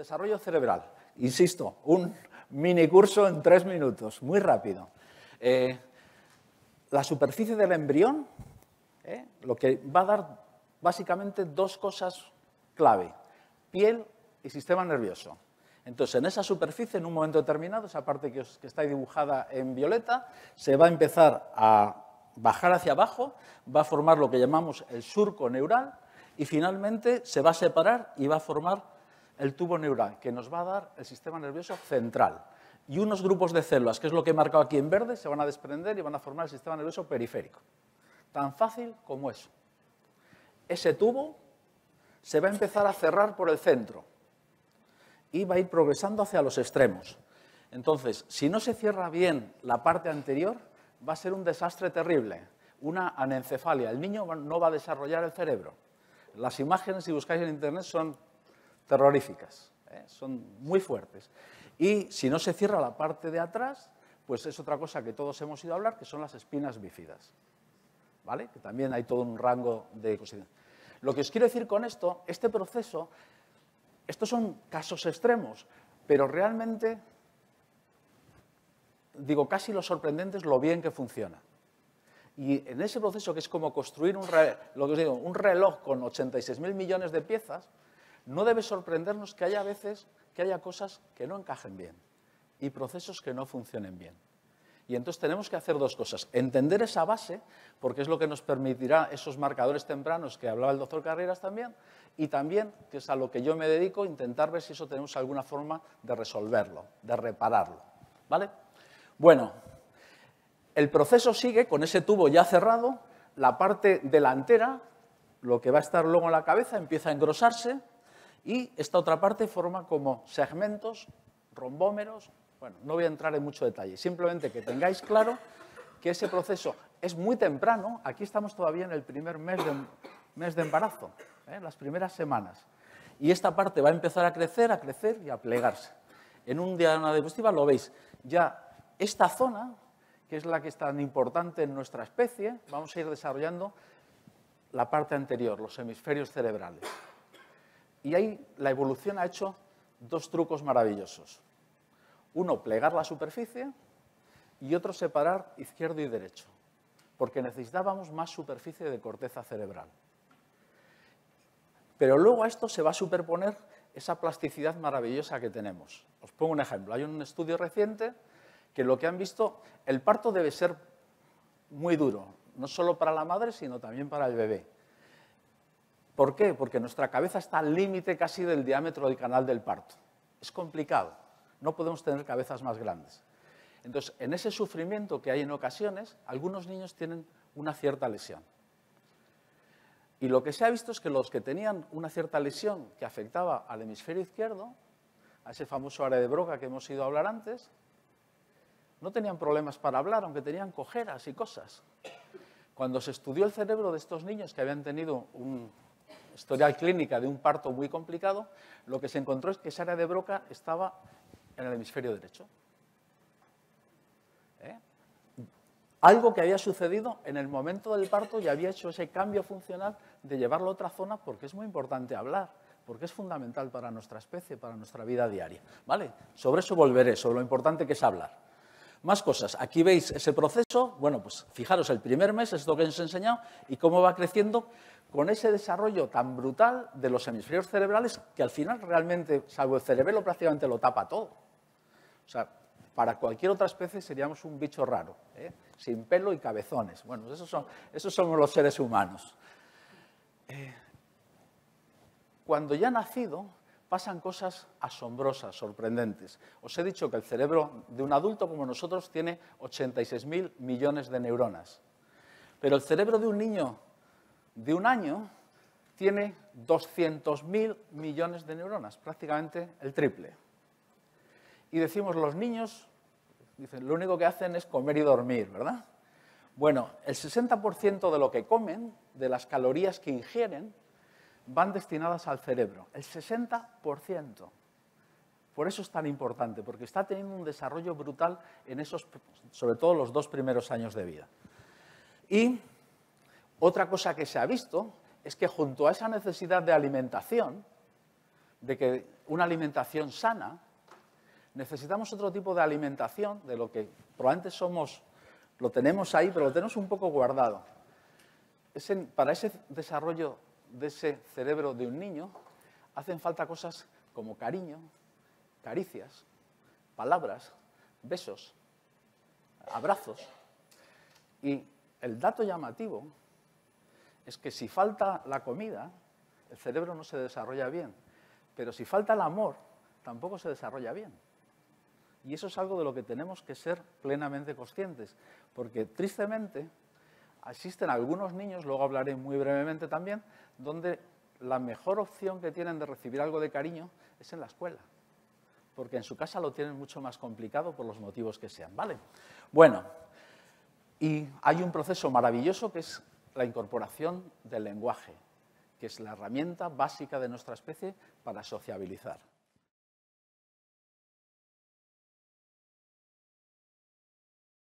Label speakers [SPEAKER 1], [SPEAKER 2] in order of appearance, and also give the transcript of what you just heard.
[SPEAKER 1] Desarrollo cerebral. Insisto, un mini curso en tres minutos, muy rápido. Eh, la superficie del embrión, eh, lo que va a dar básicamente dos cosas clave, piel y sistema nervioso. Entonces, en esa superficie, en un momento determinado, esa parte que, que está dibujada en violeta, se va a empezar a bajar hacia abajo, va a formar lo que llamamos el surco neural y finalmente se va a separar y va a formar el tubo neural, que nos va a dar el sistema nervioso central. Y unos grupos de células, que es lo que he marcado aquí en verde, se van a desprender y van a formar el sistema nervioso periférico. Tan fácil como eso. Ese tubo se va a empezar a cerrar por el centro y va a ir progresando hacia los extremos. Entonces, si no se cierra bien la parte anterior, va a ser un desastre terrible, una anencefalia. El niño no va a desarrollar el cerebro. Las imágenes, si buscáis en Internet, son terroríficas, ¿eh? son muy fuertes. Y si no se cierra la parte de atrás, pues es otra cosa que todos hemos ido a hablar, que son las espinas bífidas. ¿Vale? Que también hay todo un rango de Lo que os quiero decir con esto, este proceso, estos son casos extremos, pero realmente digo, casi lo sorprendente es lo bien que funciona. Y en ese proceso, que es como construir un, lo que digo, un reloj con 86.000 millones de piezas, no debe sorprendernos que haya veces que haya cosas que no encajen bien y procesos que no funcionen bien. Y entonces tenemos que hacer dos cosas. Entender esa base, porque es lo que nos permitirá esos marcadores tempranos que hablaba el doctor Carreras también, y también, que es a lo que yo me dedico, intentar ver si eso tenemos alguna forma de resolverlo, de repararlo. ¿Vale? Bueno, el proceso sigue con ese tubo ya cerrado, la parte delantera, lo que va a estar luego en la cabeza, empieza a engrosarse y esta otra parte forma como segmentos, rombómeros. Bueno, no voy a entrar en mucho detalle, simplemente que tengáis claro que ese proceso es muy temprano, aquí estamos todavía en el primer mes de, mes de embarazo, ¿eh? las primeras semanas, y esta parte va a empezar a crecer, a crecer y a plegarse. En un una diapositiva lo veis, ya esta zona, que es la que es tan importante en nuestra especie, vamos a ir desarrollando la parte anterior, los hemisferios cerebrales. Y ahí la evolución ha hecho dos trucos maravillosos. Uno, plegar la superficie y otro, separar izquierdo y derecho, porque necesitábamos más superficie de corteza cerebral. Pero luego a esto se va a superponer esa plasticidad maravillosa que tenemos. Os pongo un ejemplo. Hay un estudio reciente que lo que han visto, el parto debe ser muy duro, no solo para la madre, sino también para el bebé. ¿Por qué? Porque nuestra cabeza está al límite casi del diámetro del canal del parto. Es complicado, no podemos tener cabezas más grandes. Entonces, en ese sufrimiento que hay en ocasiones, algunos niños tienen una cierta lesión. Y lo que se ha visto es que los que tenían una cierta lesión que afectaba al hemisferio izquierdo, a ese famoso área de Broca que hemos ido a hablar antes, no tenían problemas para hablar, aunque tenían cojeras y cosas. Cuando se estudió el cerebro de estos niños que habían tenido un historial clínica de un parto muy complicado, lo que se encontró es que esa área de Broca estaba en el hemisferio derecho. ¿Eh? Algo que había sucedido en el momento del parto y había hecho ese cambio funcional de llevarlo a otra zona porque es muy importante hablar, porque es fundamental para nuestra especie, para nuestra vida diaria. ¿Vale? Sobre eso volveré, sobre lo importante que es hablar. Más cosas. Aquí veis ese proceso. Bueno, pues fijaros, el primer mes es lo que os he enseñado y cómo va creciendo con ese desarrollo tan brutal de los hemisferios cerebrales que al final realmente, salvo el cerebelo, prácticamente lo tapa todo. O sea, para cualquier otra especie seríamos un bicho raro, ¿eh? sin pelo y cabezones. Bueno, esos, son, esos somos los seres humanos. Eh, cuando ya nacido, pasan cosas asombrosas, sorprendentes. Os he dicho que el cerebro de un adulto como nosotros tiene 86.000 millones de neuronas. Pero el cerebro de un niño de un año tiene 200.000 millones de neuronas, prácticamente el triple. Y decimos, los niños, dicen, lo único que hacen es comer y dormir, ¿verdad? Bueno, el 60% de lo que comen, de las calorías que ingieren, van destinadas al cerebro, el 60%. Por eso es tan importante, porque está teniendo un desarrollo brutal en esos, sobre todo los dos primeros años de vida. Y otra cosa que se ha visto es que junto a esa necesidad de alimentación, de que una alimentación sana, necesitamos otro tipo de alimentación, de lo que probablemente somos, lo tenemos ahí, pero lo tenemos un poco guardado. para ese desarrollo de ese cerebro de un niño, hacen falta cosas como cariño, caricias, palabras, besos, abrazos. Y el dato llamativo es que si falta la comida, el cerebro no se desarrolla bien. Pero si falta el amor, tampoco se desarrolla bien. Y eso es algo de lo que tenemos que ser plenamente conscientes, porque tristemente existen algunos niños, luego hablaré muy brevemente también, donde la mejor opción que tienen de recibir algo de cariño es en la escuela, porque en su casa lo tienen mucho más complicado por los motivos que sean, ¿vale? Bueno, y hay un proceso maravilloso que es la incorporación del lenguaje, que es la herramienta básica de nuestra especie para sociabilizar.